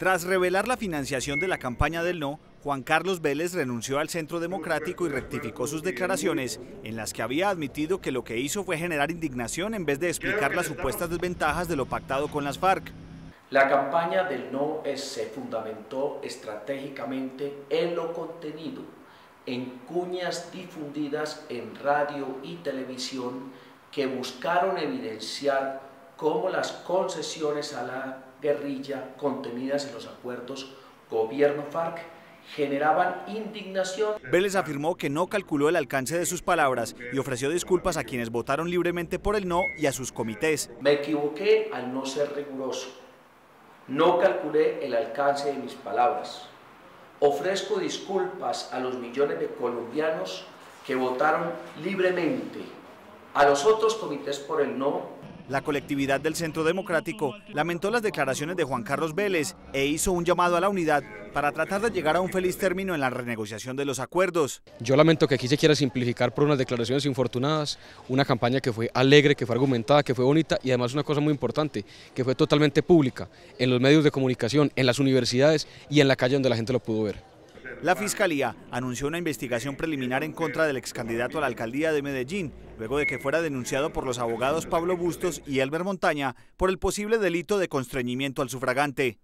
Tras revelar la financiación de la campaña del no, Juan Carlos Vélez renunció al Centro Democrático y rectificó sus declaraciones en las que había admitido que lo que hizo fue generar indignación en vez de explicar las supuestas desventajas de lo pactado con las FARC. La campaña del no se fundamentó estratégicamente en lo contenido, en cuñas difundidas en radio y televisión que buscaron evidenciar cómo las concesiones a la guerrilla contenidas en los acuerdos gobierno-FARC generaban indignación. Vélez afirmó que no calculó el alcance de sus palabras y ofreció disculpas a quienes votaron libremente por el no y a sus comités. Me equivoqué al no ser riguroso. No calculé el alcance de mis palabras. Ofrezco disculpas a los millones de colombianos que votaron libremente, a los otros comités por el no la colectividad del Centro Democrático lamentó las declaraciones de Juan Carlos Vélez e hizo un llamado a la unidad para tratar de llegar a un feliz término en la renegociación de los acuerdos. Yo lamento que aquí se quiera simplificar por unas declaraciones infortunadas, una campaña que fue alegre, que fue argumentada, que fue bonita y además una cosa muy importante, que fue totalmente pública, en los medios de comunicación, en las universidades y en la calle donde la gente lo pudo ver. La Fiscalía anunció una investigación preliminar en contra del ex candidato a la alcaldía de Medellín, luego de que fuera denunciado por los abogados Pablo Bustos y Elber Montaña por el posible delito de constreñimiento al sufragante.